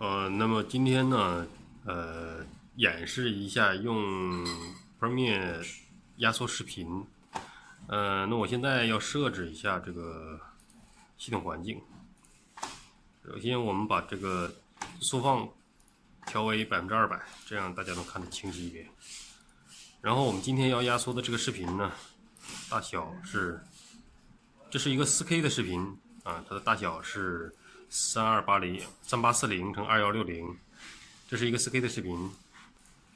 呃，那么今天呢，呃，演示一下用 Premiere 压缩视频。呃，那我现在要设置一下这个系统环境。首先，我们把这个缩放调为百分之二百，这样大家能看得清晰一点。然后，我们今天要压缩的这个视频呢，大小是，这是一个 4K 的视频啊，它的大小是。三二八零三八四零乘二幺六零，这是一个四 K 的视频。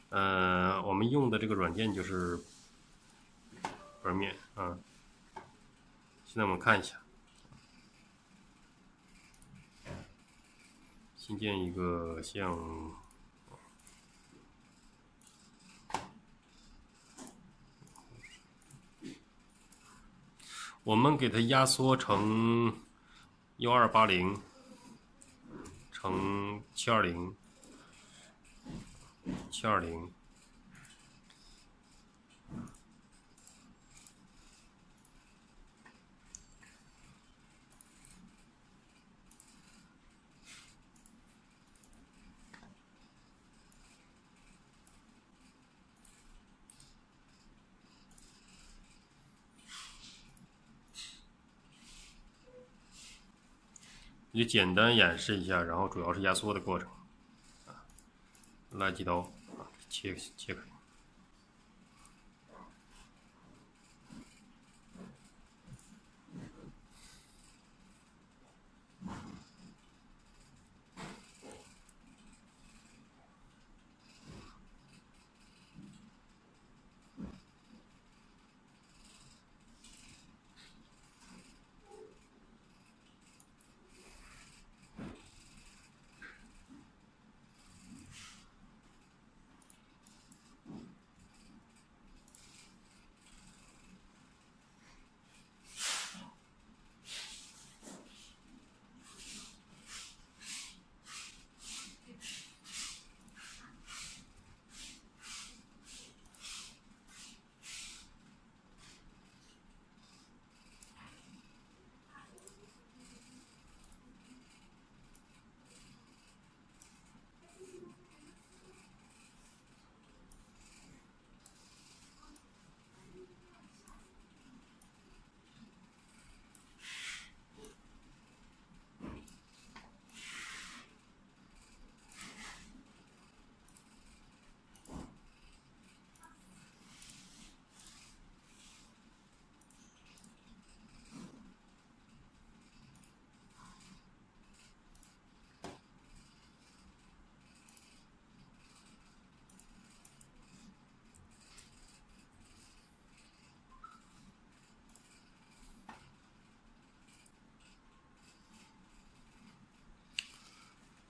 呃，我们用的这个软件就是桌面啊。现在我们看一下，新建一个像，我们给它压缩成幺二八零。乘七二零，七二零，就简单演示一下，然后主要是压缩的过程，啊，垃圾刀啊，切切开。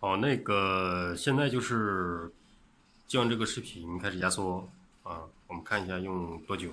哦，那个现在就是将这个视频开始压缩啊，我们看一下用多久。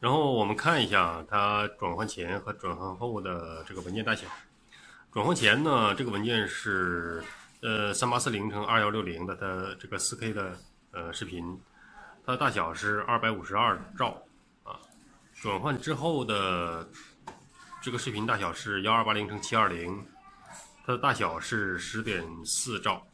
然后我们看一下它转换前和转换后的这个文件大小。转换前呢，这个文件是呃三八四零乘二幺六零的，它这个四 K 的呃视频，它的大小是二百五十二兆啊。转换之后的这个视频大小是幺二八零乘七二零，它的大小是十点四兆。